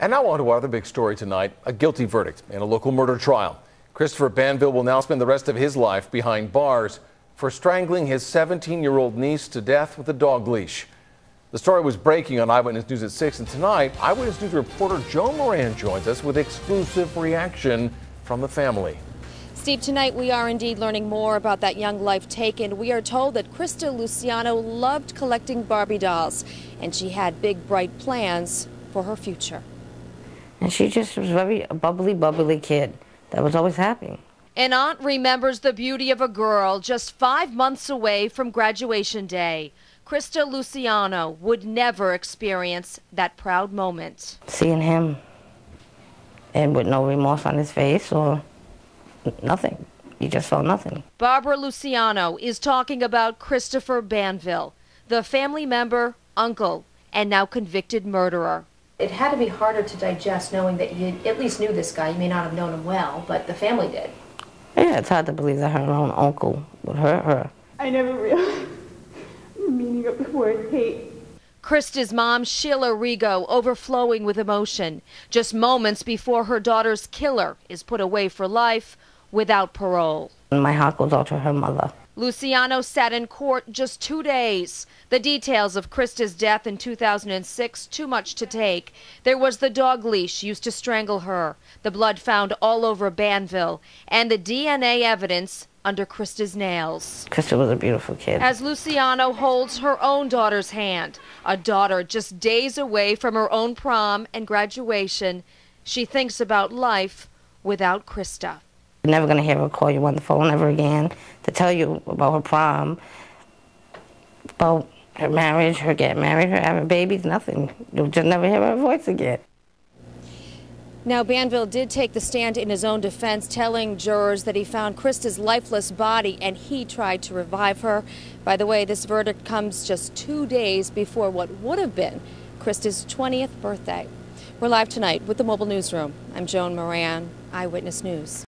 And now on to our other big story tonight a guilty verdict in a local murder trial. Christopher Banville will now spend the rest of his life behind bars for strangling his 17 year old niece to death with a dog leash. The story was breaking on Eyewitness News at 6, and tonight, Eyewitness News reporter Joe Moran joins us with exclusive reaction from the family. Steve, tonight we are indeed learning more about that young life taken. We are told that Krista Luciano loved collecting Barbie dolls, and she had big, bright plans for her future. And she just was very a bubbly, bubbly kid that was always happy. An aunt remembers the beauty of a girl just five months away from graduation day. Krista Luciano would never experience that proud moment. Seeing him and with no remorse on his face or nothing. You just felt nothing. Barbara Luciano is talking about Christopher Banville, the family member, uncle, and now convicted murderer. It had to be harder to digest knowing that you at least knew this guy. You may not have known him well, but the family did. Yeah, it's hard to believe that her own uncle would hurt her. I never realized the meaning of the word hate. Krista's mom, Sheila Rigo, overflowing with emotion, just moments before her daughter's killer is put away for life without parole. My heart goes out to her mother. Luciano sat in court just two days. The details of Krista's death in 2006, too much to take. There was the dog leash used to strangle her, the blood found all over Banville, and the DNA evidence under Krista's nails. Krista was a beautiful kid. As Luciano holds her own daughter's hand, a daughter just days away from her own prom and graduation, she thinks about life without Krista. You're never going to hear her call you on the phone ever again to tell you about her prom, about her marriage, her getting married, her having babies, nothing. You'll just never hear her voice again. Now, Banville did take the stand in his own defense, telling jurors that he found Krista's lifeless body and he tried to revive her. By the way, this verdict comes just two days before what would have been Krista's 20th birthday. We're live tonight with the Mobile Newsroom. I'm Joan Moran, Eyewitness News.